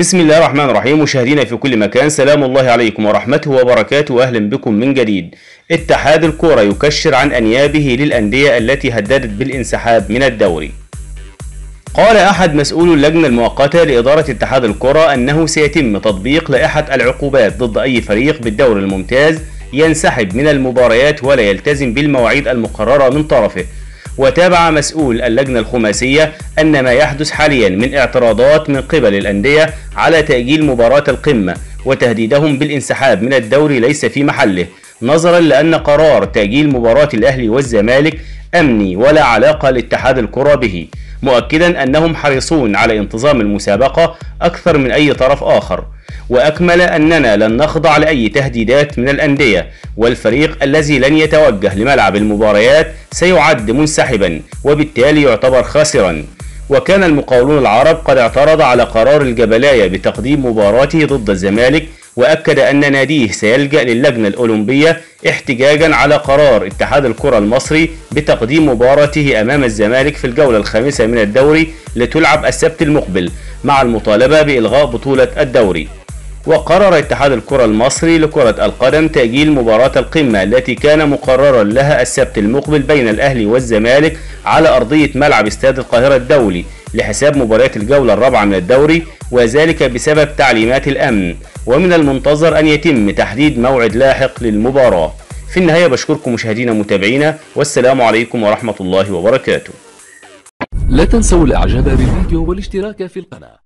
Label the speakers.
Speaker 1: بسم الله الرحمن الرحيم. مشاهدينا في كل مكان سلام الله عليكم ورحمته وبركاته. واهلا بكم من جديد. اتحاد الكرة يكشر عن أنيابه للأندية التي هددت بالانسحاب من الدوري. قال أحد مسؤول اللجنة المؤقتة لإدارة اتحاد الكرة أنه سيتم تطبيق لائحة العقوبات ضد أي فريق بالدوري الممتاز ينسحب من المباريات ولا يلتزم بالمواعيد المقررة من طرفه. وتابع مسؤول اللجنة الخماسية أن ما يحدث حاليا من اعتراضات من قبل الأندية على تأجيل مباراة القمة وتهديدهم بالانسحاب من الدوري ليس في محله نظرا لأن قرار تأجيل مباراة الأهلي والزمالك أمني ولا علاقة لاتحاد الكرة به. مؤكدا أنهم حريصون على انتظام المسابقة أكثر من أي طرف آخر. وأكمل أننا لن نخضع لأي تهديدات من الأندية والفريق الذي لن يتوجه لملعب المباريات سيعد منسحبا وبالتالي يعتبر خاسرا. وكان المقاولون العرب قد اعترض على قرار الجبلاية بتقديم مباراته ضد الزمالك وأكد أن ناديه سيلجأ للجنة الأولمبية احتجاجا على قرار اتحاد الكرة المصري بتقديم مباراته أمام الزمالك في الجولة الخامسة من الدوري لتلعب السبت المقبل مع المطالبة بإلغاء بطولة الدوري. وقرر اتحاد الكرة المصري لكرة القدم تأجيل مباراة القمة التي كان مقررا لها السبت المقبل بين الأهلي والزمالك على أرضية ملعب استاد القاهرة الدولي لحساب مباريات الجولة الرابعة من الدوري وذلك بسبب تعليمات الأمن ومن المنتظر أن يتم تحديد موعد لاحق للمباراة. في النهاية بشكركم مشاهدينا ومتابعينا والسلام عليكم ورحمة الله وبركاته.
Speaker 2: لا تنسوا الإعجاب بالفيديو والاشتراك في القناة.